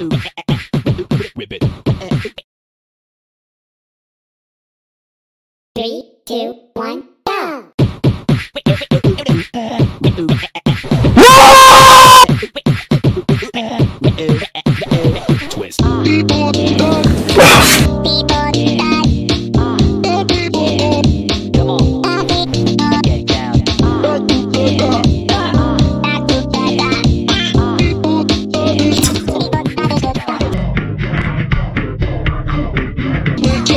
Whip it. Three, two, one. Yeah.